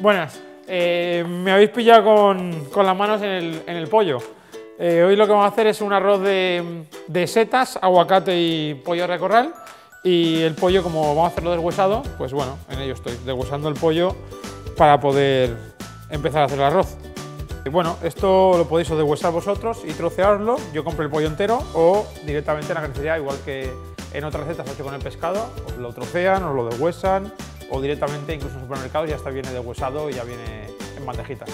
Buenas, eh, me habéis pillado con, con las manos en el, en el pollo. Eh, hoy lo que vamos a hacer es un arroz de, de setas, aguacate y pollo de corral. Y el pollo, como vamos a hacerlo deshuesado, pues bueno, en ello estoy, deshuesando el pollo para poder empezar a hacer el arroz. Y bueno, esto lo podéis deshuesar vosotros y trocearlo. Yo compré el pollo entero o directamente en la carnicería, igual que en otras recetas hecho con el pescado, os lo trocean, os lo deshuesan o directamente incluso en supermercados ya está viene deshuesado y ya viene en bandejitas.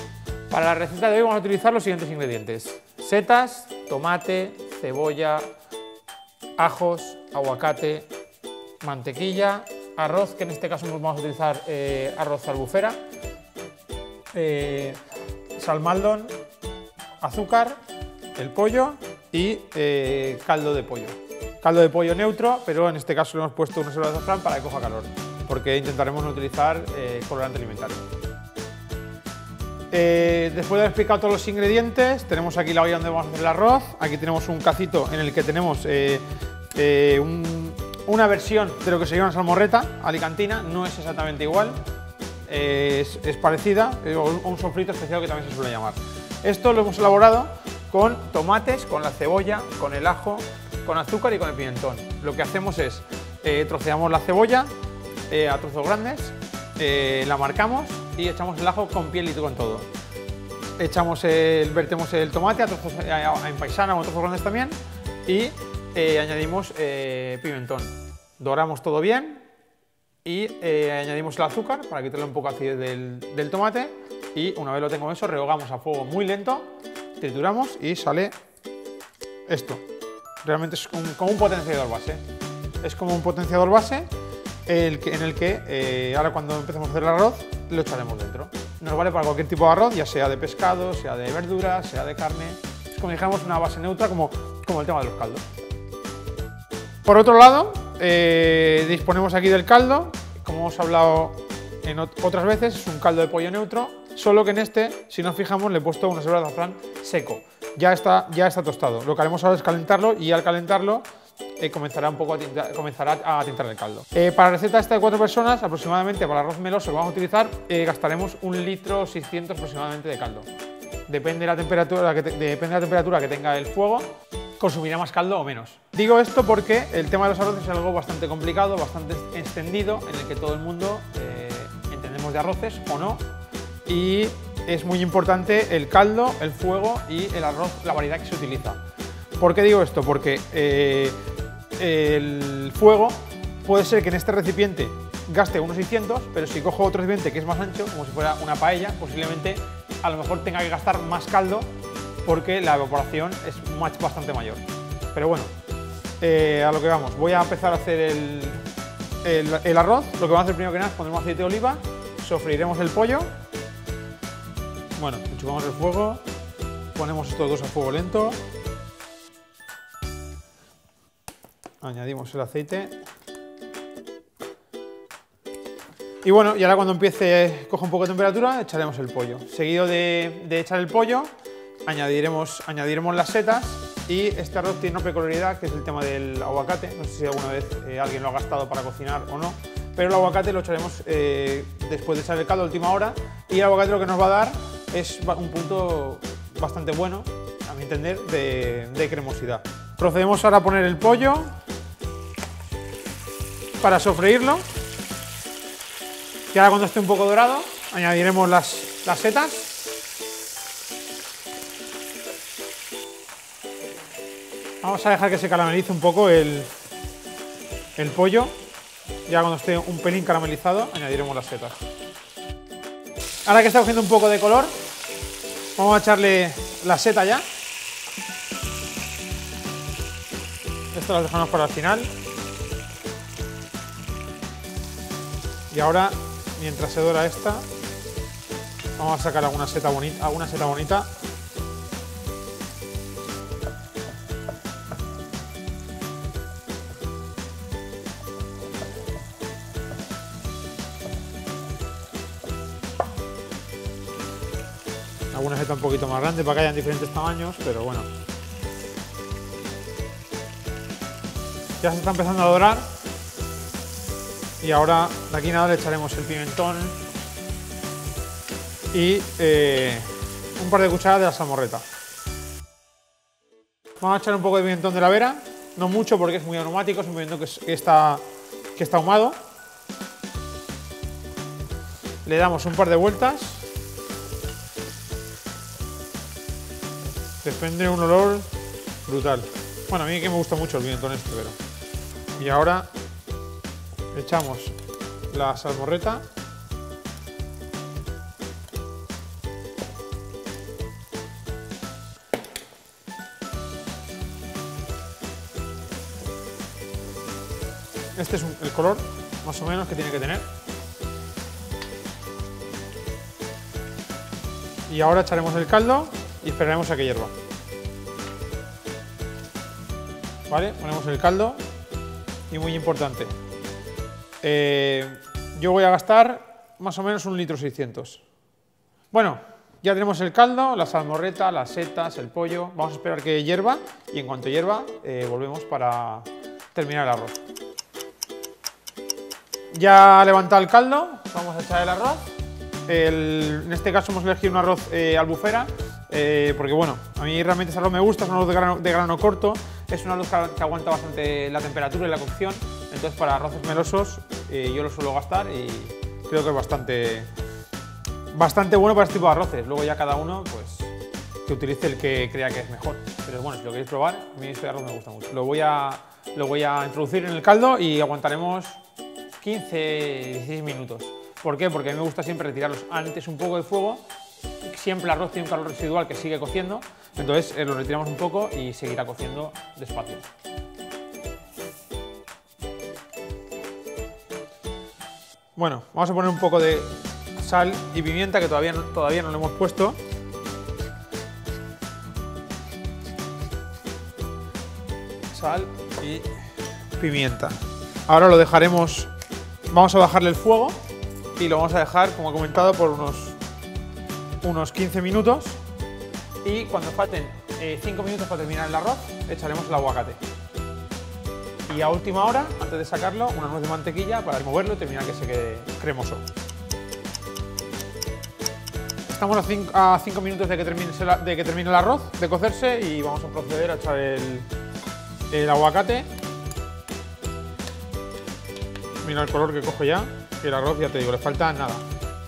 Para la receta de hoy vamos a utilizar los siguientes ingredientes. Setas, tomate, cebolla, ajos, aguacate, mantequilla, arroz, que en este caso vamos a utilizar eh, arroz albufera, eh, salmaldón, azúcar, el pollo y eh, caldo de pollo. Caldo de pollo neutro, pero en este caso le hemos puesto unos de azafrán para que coja calor, porque intentaremos no utilizar eh, colorante alimentario. Eh, después de haber explicado todos los ingredientes, tenemos aquí la olla donde vamos a hacer el arroz. Aquí tenemos un cacito en el que tenemos eh, un- una versión de lo que sería una salmorreta alicantina. No es exactamente igual, es, parecida, o un, sofrito especial que también se suele llamar. Esto lo hemos elaborado con tomates, con la cebolla, con el ajo, con azúcar y con el pimentón. Lo que hacemos es troceamos la cebolla eh, a trozos grandes, eh, la marcamos y echamos el ajo con piel y con todo. Echamos el, vertemos el tomate a trozos a- en paisana o trozos grandes también y eh, añadimos eh, pimentón. Doramos todo bien y eh, añadimos el azúcar para quitarle un poco de del, del tomate y una vez lo tengo eso rehogamos a fuego muy lento, trituramos y sale esto. Realmente es como un potenciador base. Es como un potenciador base el que- en el que eh, ahora cuando empecemos a hacer el arroz lo echaremos dentro. Nos vale para cualquier tipo de arroz, ya sea de pescado, sea de verduras, sea de carne. Es como dijéramos una base neutra como, como el tema de los caldos. Por otro lado, eh, disponemos aquí del caldo. Como hemos hablado en ot- otras veces, es un caldo de pollo neutro, solo que en este, si nos fijamos, le he puesto una hebras de azafrán seco. Ya está, ya está tostado. Lo que haremos ahora es calentarlo y al calentarlo eh, comenzará un poco a tintar, comenzará a tintar el caldo. Eh, para la receta esta de cuatro personas, aproximadamente para el arroz meloso que vamos a utilizar, eh, gastaremos un litro 600 aproximadamente de caldo. Depende de la temperatura que, te- depende de la temperatura que tenga el fuego, consumirá más caldo o menos. Digo esto porque el tema de los arroces es algo bastante complicado, bastante extendido, en el que todo el mundo eh, entendemos de arroces o no. Y es muy importante el caldo, el fuego y el arroz, la variedad que se utiliza. ¿Por qué digo esto? Porque eh, el fuego puede ser que en este recipiente gaste unos 600, pero si cojo otro recipiente que es más ancho, como si fuera una paella, posiblemente a lo mejor tenga que gastar más caldo porque la evaporación es bastante mayor. Pero bueno, eh, a lo que vamos, voy a empezar a hacer el arroz. Lo que vamos a hacer primero que nada es pondremos aceite de oliva, sofreiremos el pollo. Bueno, enchufamos el fuego, ponemos estos dos a fuego lento. Añadimos el aceite. Y bueno, y ahora cuando empiece, coja un poco de temperatura, echaremos el pollo. Seguido de, de echar el pollo, añadiremos, añadiremos las setas y este arroz tiene una peculiaridad que es el tema del aguacate. No sé si alguna vez eh, alguien lo ha gastado para cocinar o no, pero el aguacate lo echaremos eh, después de echar el caldo última hora y el aguacate lo que nos va a dar es un punto bastante bueno, a mi entender, de, de cremosidad. Procedemos ahora a poner el pollo para sofreírlo. Y ahora cuando esté un poco dorado, añadiremos las, las setas. Vamos a dejar que se caramelice un poco el, el pollo. Ya cuando esté un pelín caramelizado, añadiremos las setas. Ahora que está cogiendo un poco de color, vamos a echarle la seta ya. Esto lo dejamos para el final. Y ahora, mientras se dora esta, vamos a sacar alguna seta bonita. Alguna seta bonita. Alguna seta un poquito más grande para que hayan diferentes tamaños, pero bueno. Ya se está empezando a dorar. Y ahora de aquí nada le echaremos el pimentón y eh, un par de cucharadas de la salmorreta. Vamos a echar un poco de pimentón de la vera, no mucho porque es muy aromático, es un pimentón que, está, que está ahumado. Le damos un par de vueltas. Desprende un olor brutal. Bueno, a mí que me gusta mucho el pimentón este, pero... Y ahora echamos la salmorreta Este es el color más o menos que tiene que tener. Y ahora echaremos el caldo y esperaremos a que hierva. ¿Vale? Ponemos el caldo y muy importante. Eh, yo voy a gastar más o menos un litro 600. Bueno, ya tenemos el caldo, la salmorreta, las setas, el pollo. Vamos a esperar que hierva y en cuanto hierva eh, volvemos para terminar el arroz. Ya levantado el caldo, vamos a echar el arroz. en este caso hemos elegido un arroz eh, albufera, porque bueno, a mí realmente ese arroz me gusta, es un arroz de grano, corto, es un arroz que, aguanta bastante la temperatura y la cocción, entonces para arroces melosos eh, yo lo suelo gastar y creo que es bastante, bastante bueno para este tipo de arroces. Luego ya cada uno pues que utilice el que crea que es mejor. Pero bueno, si lo queréis probar, a mí este arroz me gusta mucho. Lo voy a, lo voy a introducir en el caldo y aguantaremos 15, 16 minutos. ¿Por qué? Porque a mí me gusta siempre retirarlos antes un poco de fuego. Siempre el arroz tiene un calor residual que sigue cociendo, entonces eh, lo retiramos un poco y seguirá cociendo despacio. Bueno, vamos a poner un poco de sal y pimienta que todavía todavía no hemos puesto. Sal y pimienta. Ahora lo dejaremos Vamos a bajarle el fuego y lo vamos a dejar, como he comentado, por unos, unos 15 minutos. Y cuando falten 5 eh, minutos para terminar el arroz, echaremos el aguacate. Y a última hora, antes de sacarlo, una nuez de mantequilla para removerlo y terminar que se quede cremoso. Estamos a 5 minutos de que, termine, el arroz de cocerse y vamos a proceder a echar el, aguacate Mira el color que cojo ya. El arroz, ya te digo, le falta nada.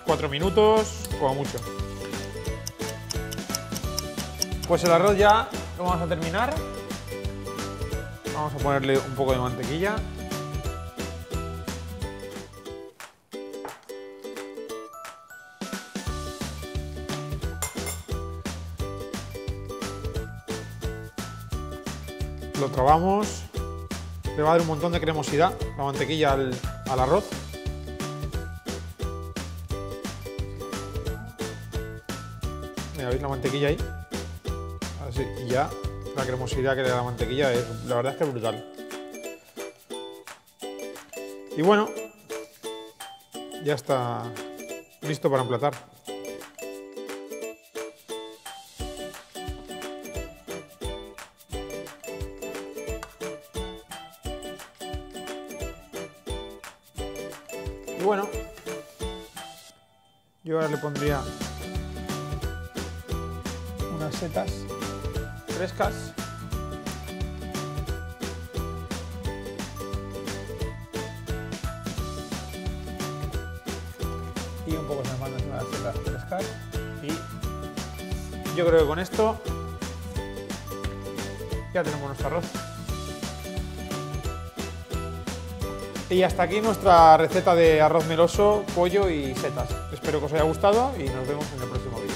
Cuatro minutos, como mucho. Pues el arroz ya lo vamos a terminar. Vamos a ponerle un poco de mantequilla. Lo trabamos le va a dar un montón de cremosidad la mantequilla al, arroz. Mira, ¿veis la mantequilla ahí? Así, y ya la cremosidad que le da la mantequilla es, la verdad es que es brutal. Y bueno, ya está listo para emplatar. Y bueno, yo ahora le pondría unas setas frescas. Y un poco de mando encima de las frescas. Y yo creo que con esto ya tenemos nuestro arroz. Y hasta aquí nuestra receta de arroz meloso, pollo y setas. Espero que os haya gustado y nos vemos en el próximo vídeo.